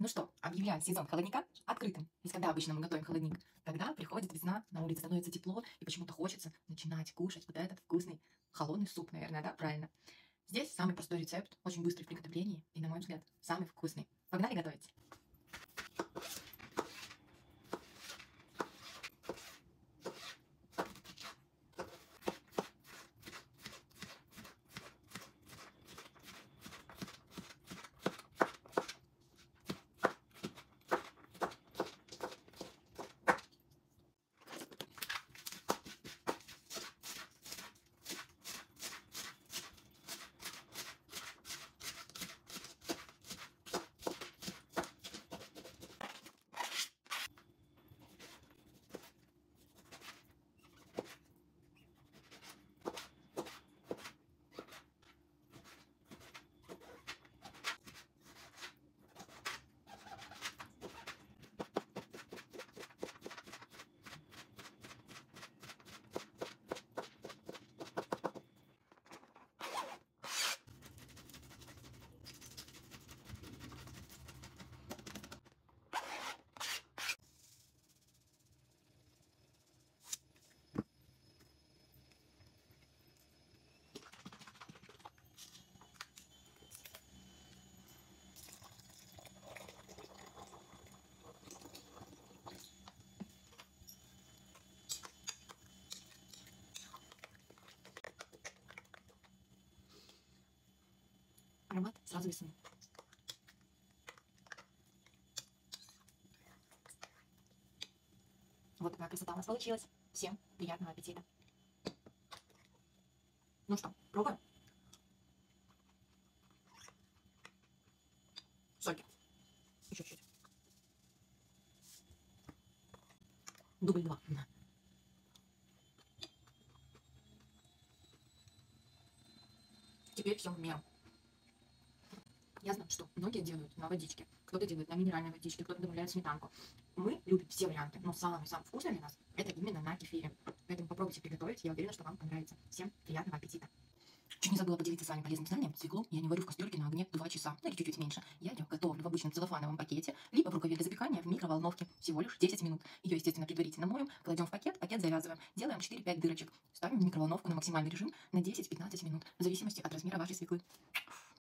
Ну что, объявляю сезон холодника открытым. Ведь когда обычно мы готовим холодник? Когда приходит весна, на улице становится тепло, и почему-то хочется начинать кушать вот этот вкусный холодный суп, наверное, да, правильно? Здесь самый простой рецепт, очень быстрый в приготовлении, и, на мой взгляд, самый вкусный. Погнали готовить! Аромат сразу весны. Вот такая красота у нас получилась. Всем приятного аппетита. Ну что, пробуем? Сольки. Еще чуть-чуть. Дубль два. Теперь все в меру. Я знаю, что многие делают на водичке, кто-то делает на минеральной водичке, кто-то добавляет сметанку. Мы любим все варианты, но самый-самый вкусный для нас это именно на кефире. Поэтому попробуйте приготовить, я уверена, что вам понравится. Всем приятного аппетита! Чуть не забыла поделиться с вами полезным знанием. Свеклу я не варю в кастрюльке на огне 2 часа, ну или чуть-чуть меньше. Я ее готовлю в обычном целлофановом пакете, либо в рукаве для запекания в микроволновке. Всего лишь 10 минут. Ее, естественно, предварительно моем, кладем в пакет, пакет завязываем, делаем 4-5 дырочек. Ставим в микроволновку на максимальный режим на 10-15 минут, в зависимости от размера вашей свеклы.